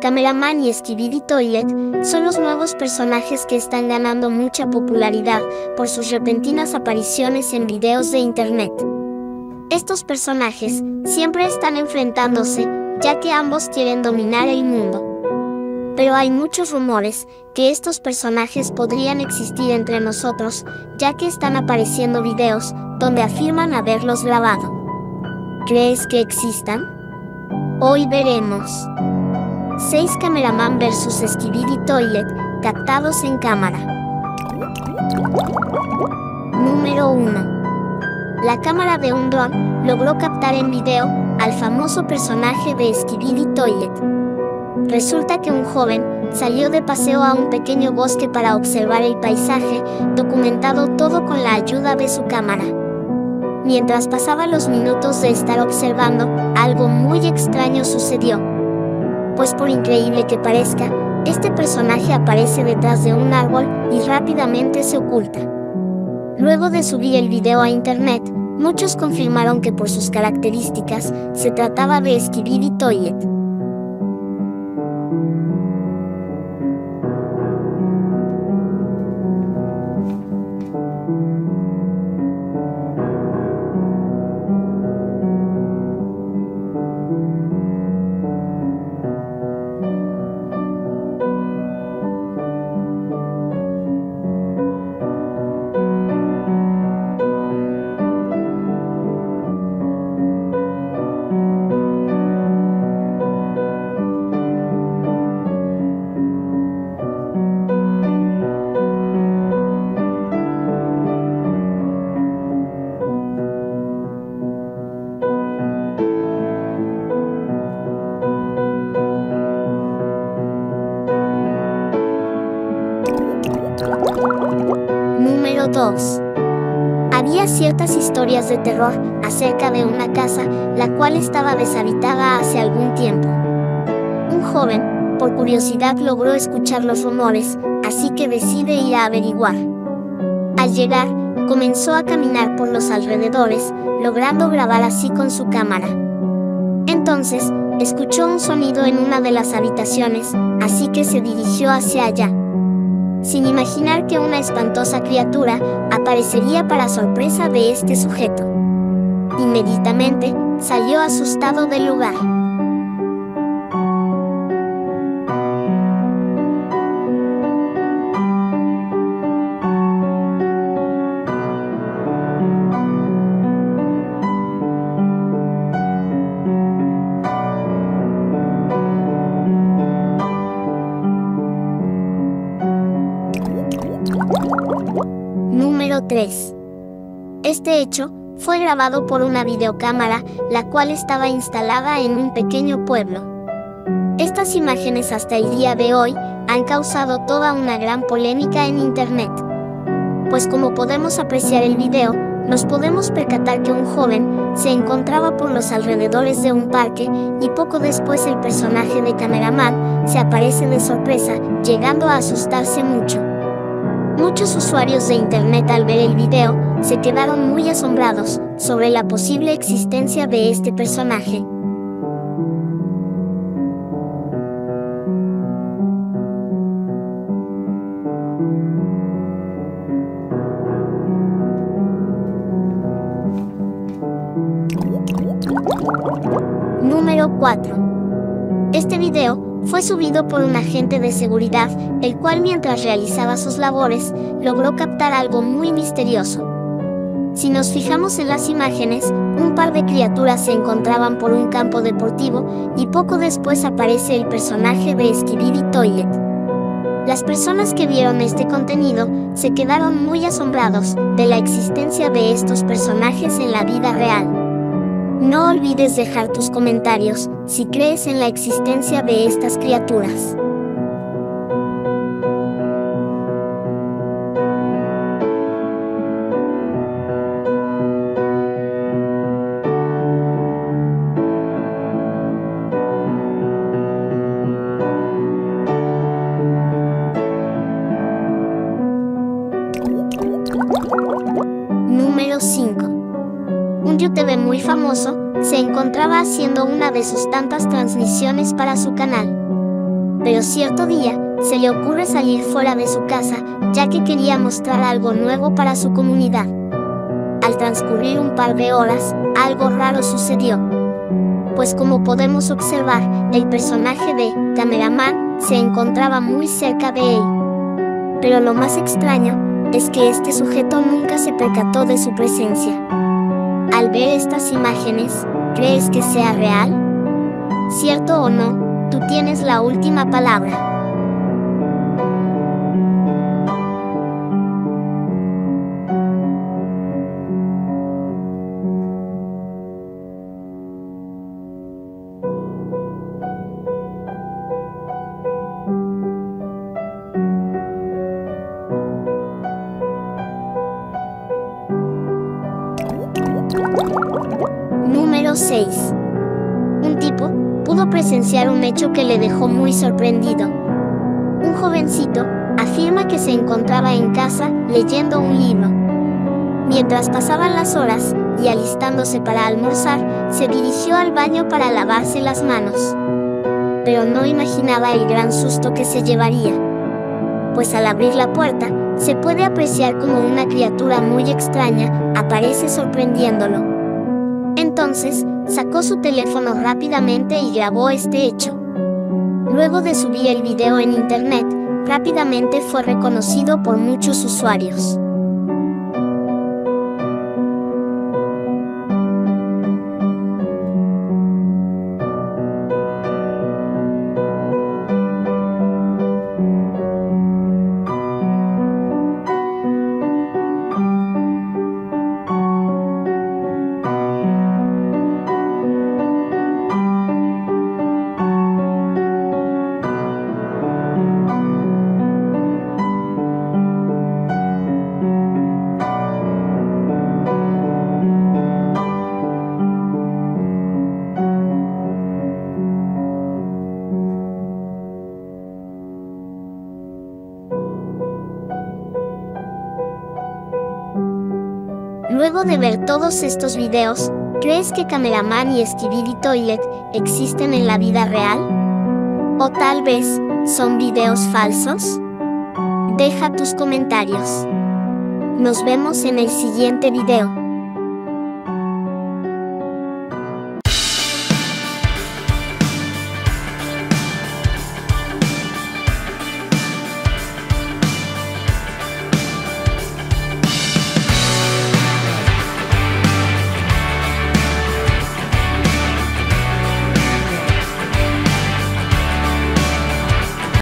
Cameraman y Skibidi Toilet son los nuevos personajes que están ganando mucha popularidad por sus repentinas apariciones en videos de internet. Estos personajes siempre están enfrentándose, ya que ambos quieren dominar el mundo. Pero hay muchos rumores que estos personajes podrían existir entre nosotros, ya que están apareciendo videos donde afirman haberlos grabado. ¿Crees que existan? Hoy veremos. 6 Cameraman vs Skibidi Toilet, captados en cámara. Número 1. La cámara de un dron logró captar en video al famoso personaje de Skibidi Toilet. Resulta que un joven salió de paseo a un pequeño bosque para observar el paisaje, documentado todo con la ayuda de su cámara. Mientras pasaba los minutos de estar observando, algo muy extraño sucedió pues por increíble que parezca, este personaje aparece detrás de un árbol y rápidamente se oculta. Luego de subir el video a internet, muchos confirmaron que por sus características se trataba de Skibidi Toilet. 2. Había ciertas historias de terror acerca de una casa la cual estaba deshabitada hace algún tiempo. Un joven, por curiosidad, logró escuchar los rumores, así que decide ir a averiguar. Al llegar, comenzó a caminar por los alrededores, logrando grabar así con su cámara. Entonces, escuchó un sonido en una de las habitaciones, así que se dirigió hacia allá sin imaginar que una espantosa criatura aparecería para sorpresa de este sujeto. Inmediatamente, salió asustado del lugar. Número 3. Este hecho fue grabado por una videocámara, la cual estaba instalada en un pequeño pueblo. Estas imágenes hasta el día de hoy han causado toda una gran polémica en Internet. Pues como podemos apreciar el video, nos podemos percatar que un joven se encontraba por los alrededores de un parque y poco después el personaje de cameraman se aparece de sorpresa, llegando a asustarse mucho. Muchos usuarios de Internet al ver el video se quedaron muy asombrados sobre la posible existencia de este personaje. Número 4. Fue subido por un agente de seguridad, el cual mientras realizaba sus labores, logró captar algo muy misterioso. Si nos fijamos en las imágenes, un par de criaturas se encontraban por un campo deportivo y poco después aparece el personaje de Skibidi Toilet. Las personas que vieron este contenido se quedaron muy asombrados de la existencia de estos personajes en la vida real. No olvides dejar tus comentarios si crees en la existencia de estas criaturas. Youtuber muy famoso, se encontraba haciendo una de sus tantas transmisiones para su canal. Pero cierto día, se le ocurre salir fuera de su casa, ya que quería mostrar algo nuevo para su comunidad. Al transcurrir un par de horas, algo raro sucedió. Pues como podemos observar, el personaje de Cameraman se encontraba muy cerca de él. Pero lo más extraño es que este sujeto nunca se percató de su presencia. Al ver estas imágenes, ¿crees que sea real? ¿Cierto o no? Tú tienes la última palabra. 6. Un tipo pudo presenciar un hecho que le dejó muy sorprendido. Un jovencito afirma que se encontraba en casa leyendo un libro. Mientras pasaban las horas y alistándose para almorzar, se dirigió al baño para lavarse las manos. Pero no imaginaba el gran susto que se llevaría. Pues al abrir la puerta, se puede apreciar como una criatura muy extraña aparece sorprendiéndolo. Entonces, sacó su teléfono rápidamente y grabó este hecho. Luego de subir el video en internet, rápidamente fue reconocido por muchos usuarios. Luego de ver todos estos videos, ¿crees que Cameraman y Skibidi Toilet existen en la vida real? ¿O tal vez son videos falsos? Deja tus comentarios. Nos vemos en el siguiente video.